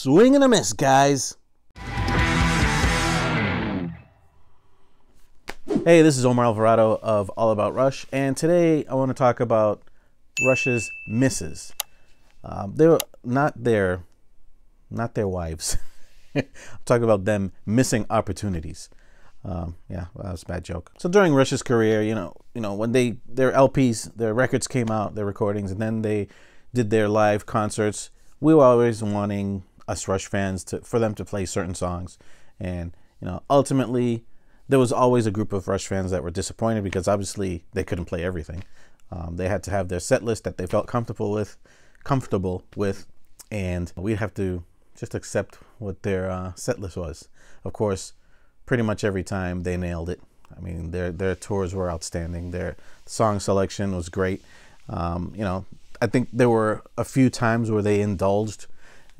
Swing and a miss, guys. Hey, this is Omar Alvarado of All About Rush, and today I want to talk about Rush's misses. Um, they're not their, not their wives. I'm talking about them missing opportunities. Um, yeah, well, that was a bad joke. So during Rush's career, you know, you know, when they their LPs, their records came out, their recordings, and then they did their live concerts, we were always wanting us Rush fans to for them to play certain songs, and you know, ultimately, there was always a group of Rush fans that were disappointed because obviously they couldn't play everything. Um, they had to have their set list that they felt comfortable with, comfortable with, and we'd have to just accept what their uh, set list was. Of course, pretty much every time they nailed it. I mean, their their tours were outstanding. Their song selection was great. Um, you know, I think there were a few times where they indulged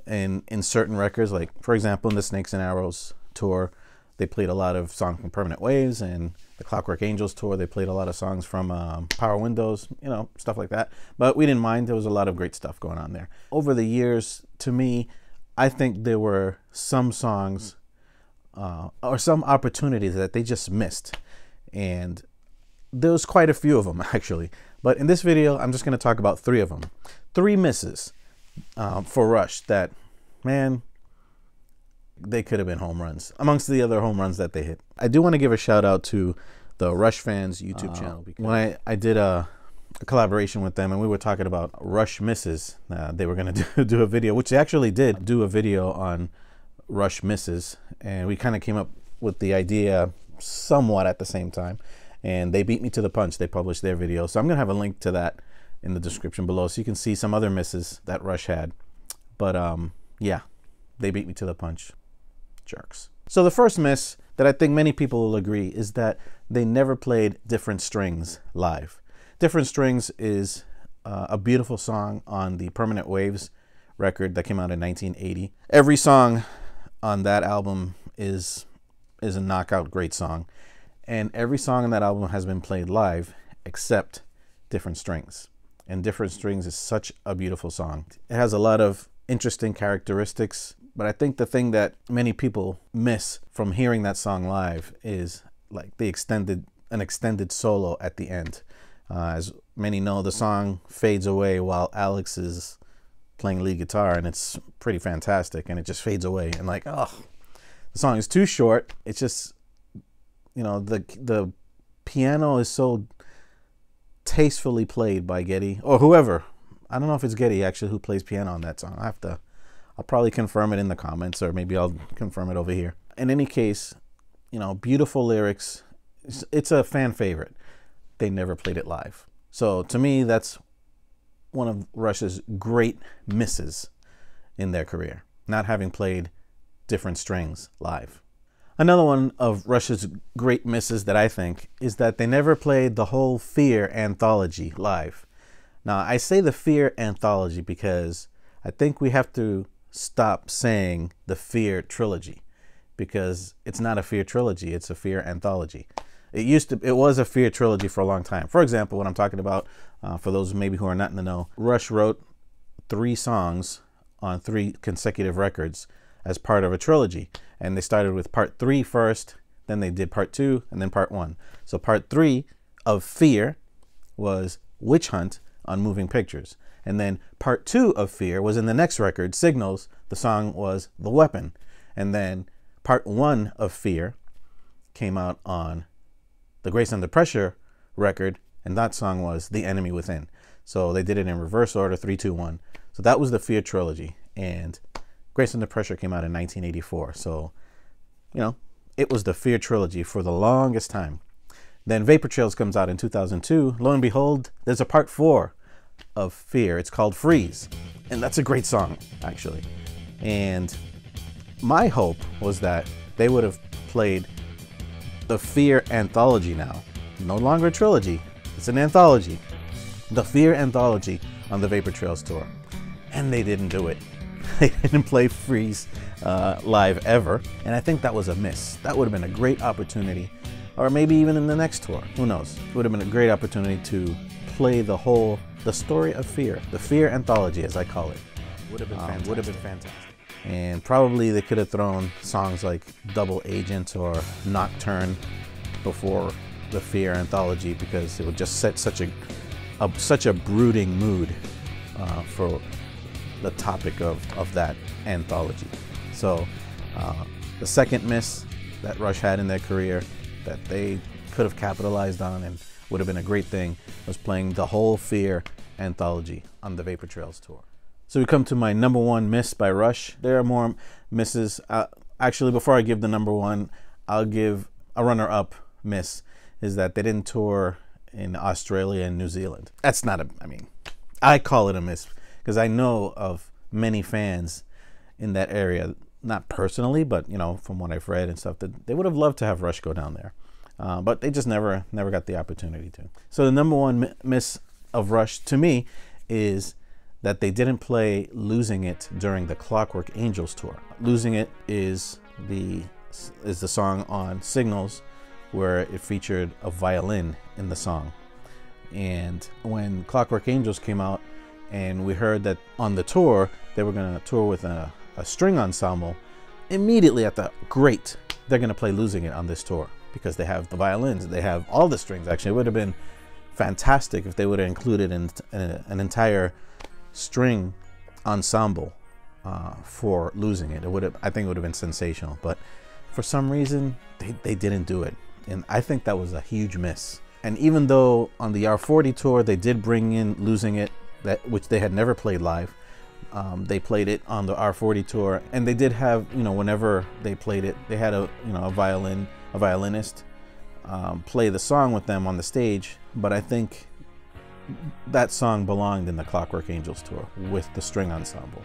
in in certain records. Like for example, in the Snakes and Arrows tour, they played a lot of songs from Permanent Waves, and the Clockwork Angels tour, they played a lot of songs from um, Power Windows, you know, stuff like that. But we didn't mind. There was a lot of great stuff going on there. Over the years, to me, I think there were some songs uh, or some opportunities that they just missed. And there was quite a few of them, actually. But in this video, I'm just going to talk about three of them. Three misses um, for Rush that, man, they could have been home runs amongst the other home runs that they hit. I do want to give a shout out to the Rush fans YouTube uh, channel. Because when I, I did a, a, collaboration with them and we were talking about Rush misses, uh, they were going to do, do a video, which they actually did do a video on Rush misses. And we kind of came up with the idea somewhat at the same time. And they beat me to the punch. They published their video. So I'm going to have a link to that in the description below so you can see some other misses that Rush had. But um, yeah, they beat me to the punch jerks. So the first miss that I think many people will agree is that they never played Different Strings live. Different Strings is uh, a beautiful song on the Permanent Waves record that came out in 1980. Every song on that album is is a knockout great song, and every song on that album has been played live except Different Strings. And Different Strings is such a beautiful song. It has a lot of interesting characteristics but I think the thing that many people miss from hearing that song live is like the extended an extended solo at the end. Uh, as many know, the song fades away while Alex is playing lead guitar, and it's pretty fantastic. And it just fades away, and like, oh, the song is too short. It's just, you know, the the piano is so tastefully played by Geddy or whoever. I don't know if it's Geddy actually who plays piano on that song. I have to I'll probably confirm it in the comments or maybe I'll confirm it over here. In any case, you know, beautiful lyrics. It's, it's a fan favorite. They never played it live. So to me, that's one of Rush's great misses in their career, not having played different strings live. Another one of Rush's great misses that I think is that they never played the whole Fear anthology live. Now, I say the Fear anthology because I think we have to stop saying the Fear trilogy because it's not a Fear trilogy, it's a Fear anthology. It used to, it was a Fear trilogy for a long time. For example, what I'm talking about, uh, for those maybe who are not in the know, Rush wrote three songs on three consecutive records as part of a trilogy. And they started with part three first, then they did part two, and then part one. So part three of Fear was Witch Hunt on Moving Pictures. And then part two of Fear was in the next record, Signals. The song was The Weapon. And then part one of Fear came out on the Grace Under Pressure record, and that song was The Enemy Within. So they did it in reverse order, three, two, one. So that was the Fear trilogy. And Grace Under Pressure came out in 1984. So, you know, it was the Fear trilogy for the longest time. Then Vapor Trails comes out in 2002. Lo and behold, there's a part four of Fear. It's called Freeze. And that's a great song, actually. And my hope was that they would have played the Fear anthology now. No longer a trilogy, it's an anthology. The Fear anthology on the Vapor Trails tour. And they didn't do it. They didn't play Freeze uh, live ever. And I think that was a miss. That would have been a great opportunity. Or maybe even in the next tour. Who knows? It would have been a great opportunity to play the whole the story of fear, the fear anthology as I call it. Would have been um, fantastic. Would have been fantastic. And probably they could have thrown songs like Double Agent or Nocturne before the Fear anthology because it would just set such a, a such a brooding mood uh, for the topic of, of that anthology. So uh, the second miss that Rush had in their career that they could have capitalized on and would have been a great thing was playing the whole Fear anthology on the Vapor Trails tour. So we come to my number one miss by Rush. There are more misses. Uh, actually, before I give the number one, I'll give a runner up miss is that they didn't tour in Australia and New Zealand. That's not a, I mean, I call it a miss because I know of many fans in that area, not personally, but you know, from what I've read and stuff, that they would have loved to have Rush go down there. Uh, but they just never, never got the opportunity to. So the number one miss of Rush to me is that they didn't play Losing It during the Clockwork Angels tour. Losing It is the is the song on Signals where it featured a violin in the song. And when Clockwork Angels came out and we heard that on the tour they were going to tour with a, a, string ensemble, immediately at the great, they're going to play Losing It on this tour because they have the violins, they have all the strings. Actually, it would have been fantastic if they would have included in, an entire string ensemble uh, for Losing It. It would have, I think, it would have been sensational. But for some reason, they, they didn't do it. And I think that was a huge miss. And even though on the R40 tour they did bring in Losing It, that which they had never played live, um, they played it on the R40 tour, and they did have you know whenever they played it, they had a you know a violin a violinist um, play the song with them on the stage. But I think that song belonged in the Clockwork Angels tour with the string ensemble.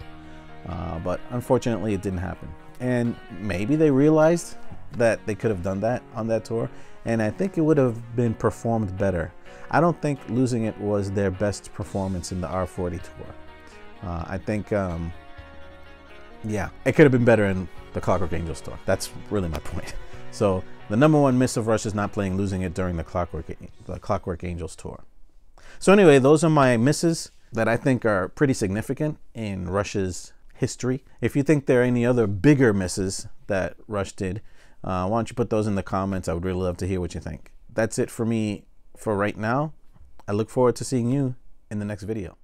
Uh, but unfortunately, it didn't happen. And maybe they realized that they could have done that on that tour, and I think it would have been performed better. I don't think Losing It was their best performance in the R40 tour. Uh, I think, um, yeah, it could have been better in the Clockwork Angels tour. That's really my point. So the number one miss of Rush is not playing Losing It during the Clockwork, the Clockwork Angels tour. So anyway, those are my misses that I think are pretty significant in Rush's history. If you think there are any other bigger misses that Rush did, uh, why don't you put those in the comments? I would really love to hear what you think. That's it for me for right now. I look forward to seeing you in the next video.